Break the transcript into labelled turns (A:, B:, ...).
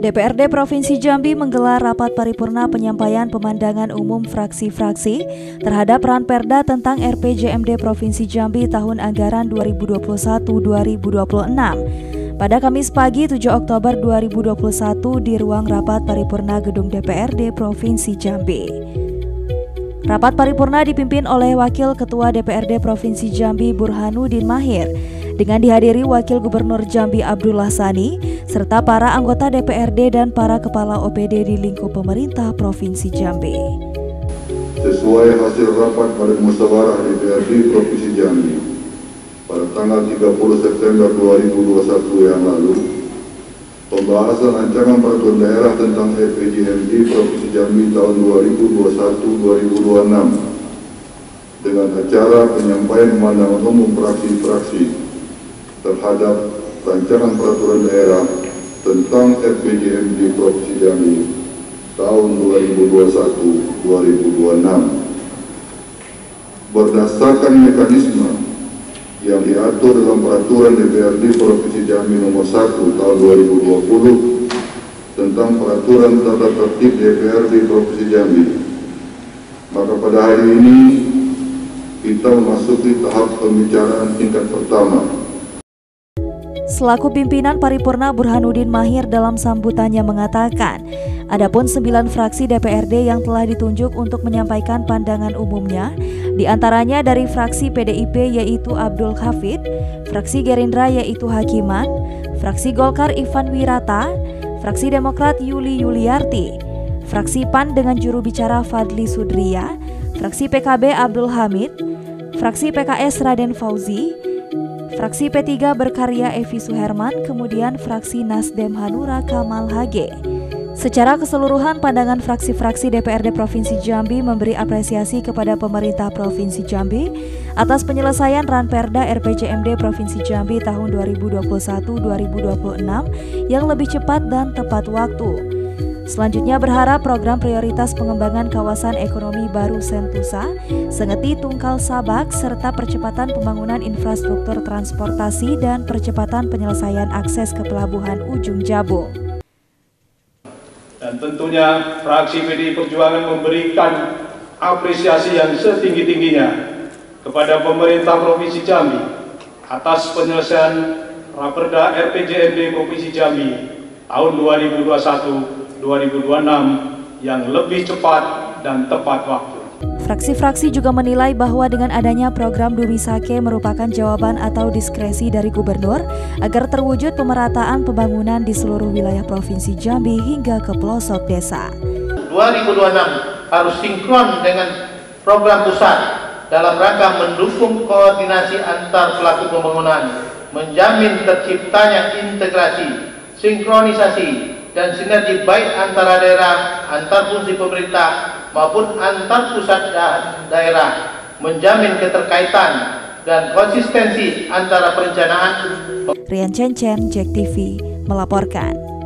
A: DPRD Provinsi Jambi menggelar rapat paripurna penyampaian pemandangan umum fraksi-fraksi terhadap Ranperda tentang RPJMD Provinsi Jambi tahun anggaran 2021-2026 pada Kamis pagi 7 Oktober 2021 di ruang rapat paripurna Gedung DPRD Provinsi Jambi. Rapat paripurna dipimpin oleh Wakil Ketua DPRD Provinsi Jambi Burhanuddin Mahir dengan dihadiri Wakil Gubernur Jambi Abdullah Sani serta para anggota DPRD dan para kepala OPD di lingkup pemerintah Provinsi Jambi.
B: Sesuai hasil rapat pada musyawarah DPRD Provinsi Jambi pada tanggal 30 September 2021 yang lalu, pembahasan rancangan peraturan daerah tentang RPJMD Provinsi Jambi tahun 2021-2026 dengan acara penyampaian pemandangan umum fraksi-fraksi terhadap rancangan peraturan daerah tentang RPJMD Provinsi Jambi tahun 2021-2026 berdasarkan mekanisme yang diatur dalam peraturan DPRD Provinsi Jambi nomor 1 tahun 2020 tentang peraturan tata tertib DPRD Provinsi Jambi. Maka pada hari ini kita memasuki tahap pembicaraan tingkat pertama
A: Selaku pimpinan paripurna Burhanuddin Mahir dalam sambutannya mengatakan, adapun sembilan fraksi DPRD yang telah ditunjuk untuk menyampaikan pandangan umumnya, di antaranya dari fraksi PDIP yaitu Abdul Hafid, fraksi Gerindra yaitu Hakiman, fraksi Golkar Ivan Wirata, fraksi Demokrat Yuli Yuliarti, fraksi PAN dengan juru bicara Fadli Sudria, fraksi PKB Abdul Hamid, fraksi PKS Raden Fauzi, Fraksi P3 berkarya Evi Suherman, kemudian fraksi Nasdem Hanura Kamal Hage. Secara keseluruhan, pandangan fraksi-fraksi DPRD Provinsi Jambi memberi apresiasi kepada pemerintah Provinsi Jambi atas penyelesaian Ranperda RPJMD Provinsi Jambi tahun 2021-2026 yang lebih cepat dan tepat waktu. Selanjutnya berharap program prioritas pengembangan kawasan ekonomi baru Sentusa, Sengeti Tungkal Sabak, serta percepatan pembangunan infrastruktur transportasi dan percepatan penyelesaian akses ke pelabuhan Ujung Jabung.
C: Dan tentunya fraksi PDI Perjuangan memberikan apresiasi yang setinggi-tingginya kepada pemerintah Provinsi Jambi atas penyelesaian Raperda RPJMD Provinsi Jambi tahun 2021 2026 yang lebih cepat dan tepat waktu.
A: Fraksi-fraksi juga menilai bahwa dengan adanya program Dumisake merupakan jawaban atau diskresi dari gubernur agar terwujud pemerataan pembangunan di seluruh wilayah Provinsi Jambi hingga ke pelosok desa.
D: 2026 harus sinkron dengan program pusat dalam rangka mendukung koordinasi antar pelaku pembangunan, menjamin terciptanya integrasi, sinkronisasi, dan sinergi baik antara daerah, antar fungsi pemerintah maupun antar pusat dan daerah, menjamin keterkaitan dan konsistensi antara perencanaan.
A: Rian Chen, Jack TV, melaporkan.